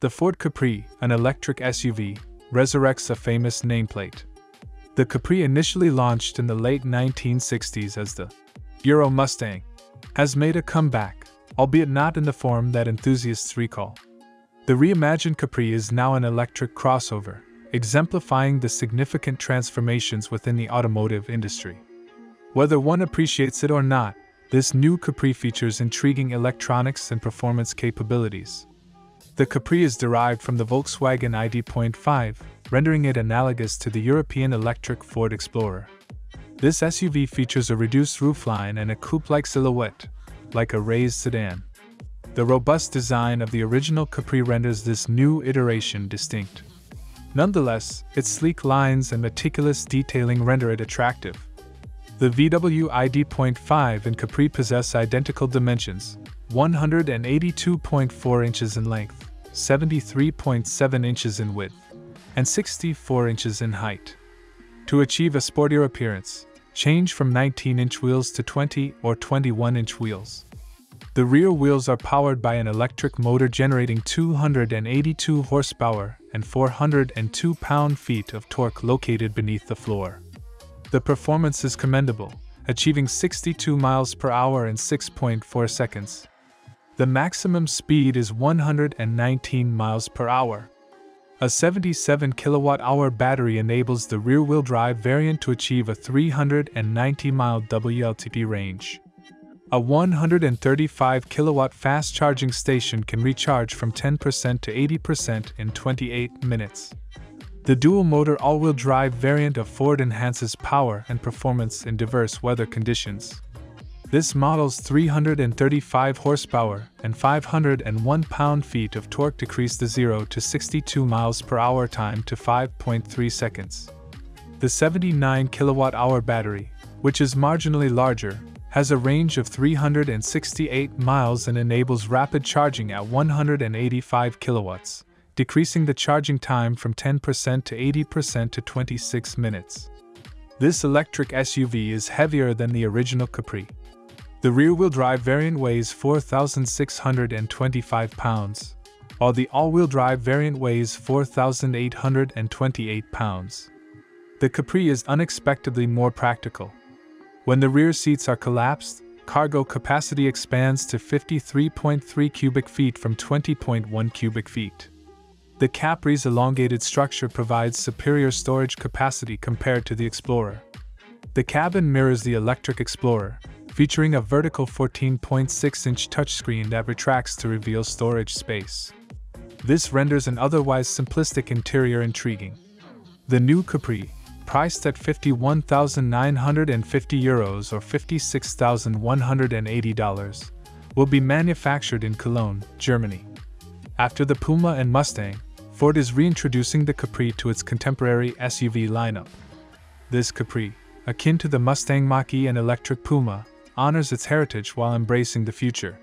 The Ford Capri, an electric SUV, resurrects a famous nameplate. The Capri, initially launched in the late 1960s as the Euro Mustang, has made a comeback, albeit not in the form that enthusiasts recall. The reimagined Capri is now an electric crossover, exemplifying the significant transformations within the automotive industry. Whether one appreciates it or not, this new Capri features intriguing electronics and performance capabilities. The Capri is derived from the Volkswagen ID.5, rendering it analogous to the European electric Ford Explorer. This SUV features a reduced roofline and a coupe like silhouette, like a raised sedan. The robust design of the original Capri renders this new iteration distinct. Nonetheless, its sleek lines and meticulous detailing render it attractive. The VW ID.5 and Capri possess identical dimensions 182.4 inches in length, 73.7 inches in width, and 64 inches in height. To achieve a sportier appearance, change from 19 inch wheels to 20 or 21 inch wheels. The rear wheels are powered by an electric motor generating 282 horsepower and 402 pound feet of torque located beneath the floor. The performance is commendable, achieving 62 miles per hour in 6.4 seconds. The maximum speed is 119 miles per hour. A 77 kilowatt hour battery enables the rear wheel drive variant to achieve a 390 mile WLTP range. A 135 kilowatt fast charging station can recharge from 10% to 80% in 28 minutes. The dual motor all wheel drive variant of Ford enhances power and performance in diverse weather conditions. This model's 335 horsepower and 501 pound feet of torque decrease the 0 to 62 miles per hour time to 5.3 seconds. The 79 kilowatt hour battery, which is marginally larger, has a range of 368 miles and enables rapid charging at 185 kilowatts, decreasing the charging time from 10% to 80% to 26 minutes. This electric SUV is heavier than the original Capri. The rear wheel drive variant weighs 4,625 pounds, while the all wheel drive variant weighs 4,828 pounds. The Capri is unexpectedly more practical, when the rear seats are collapsed, cargo capacity expands to 53.3 cubic feet from 20.1 cubic feet. The Capri's elongated structure provides superior storage capacity compared to the Explorer. The cabin mirrors the electric Explorer, featuring a vertical 14.6 inch touchscreen that retracts to reveal storage space. This renders an otherwise simplistic interior intriguing. The new Capri, priced at 51,950 euros or $56,180, will be manufactured in Cologne, Germany. After the Puma and Mustang, Ford is reintroducing the Capri to its contemporary SUV lineup. This Capri, akin to the Mustang Mach E and electric Puma, honors its heritage while embracing the future.